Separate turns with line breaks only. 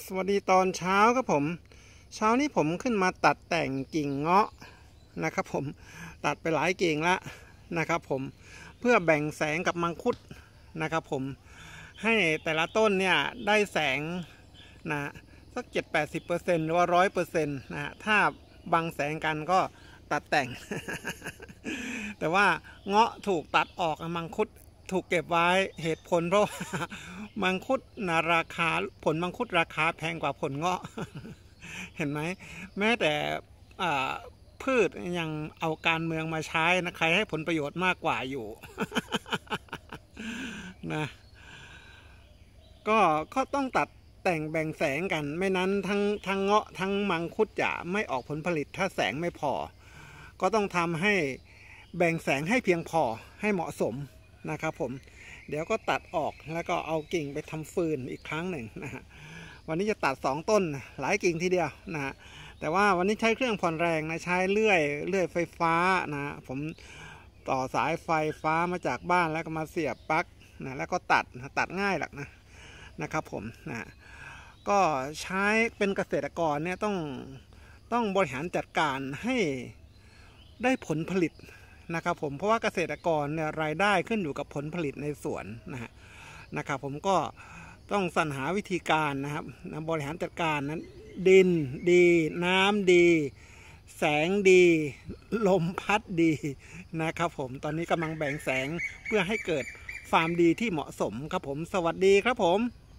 สวัสดีตอนเช้าครับผม เช้านี้ผมขึ้นมาตัดแต่งกิ่งเงาะนะครับผมตัดไปหลายกิ่งละนะครับผมเพื่อแบ่งแสงกับมังคุดนะครับผมให้แต่ละต้นเนี่ยได้แสงนะสัก 7-80%หรือว่า 100%นะถ้าบังแสงกันก็ตัดแต่ง แต่ว่าเงาะถูกตัดออกมังคุด ถูกเก็บไว้เหตุผลเพราะมังคุดนะราคาผลมังคุดราคาแพงกว่าผลเงาะ เห็นไหมแม้แต่พืชยังเอาการเมืองมาใช้นะใครให้ผลประโยชน์มากกว่าอยู่นะก็ก็ต้องตัดแต่งแบ่งแสงกันไม่นั้นทั้งทั้งเงาะทั้งมังคุดจะไม่ออกผลผลิตถ้าแสงไม่พอ ก็ต้องทำให้แบ่งแสงให้เพียงพอให้เหมาะสม นะครับผมเดี๋ยวก็ตัดออกแล้วก็เอากิ่งไปทำฟืนอีกครั้งหนึ่งนะฮะวันนี้จะตัด 2 ต้นหลายกิ่งทีเดียวนะฮะแต่ว่าวันนี้ใช้เครื่องผ่อนแรงนะใช้เลื่อยเลื่อยไฟฟ้านะผมต่อสายไฟฟ้ามาจากบ้านแล้วก็มาเสียบปลั๊กนะแล้วก็ตัดตัดง่ายหลักนะนะครับผมนะก็ใช้เป็นเกษตรกรเนี่ยต้องต้องบริหารจัดการให้ได้ผลผลิต นะครับผมเพราะว่าเกษตรกรเนี่ยรายได้ขึ้นอยู่กับผลผลิตในสวนนะฮะนะครับผมก็ต้องสรรหาวิธีการนะครับบริหารจัดการนั้น ดินดี น้ำดี แสงดี ลมพัดดีนะครับผมตอนนี้กำลังแบ่งแสงเพื่อให้เกิดฟาร์มดีที่เหมาะสมครับผม สวัสดีครับผม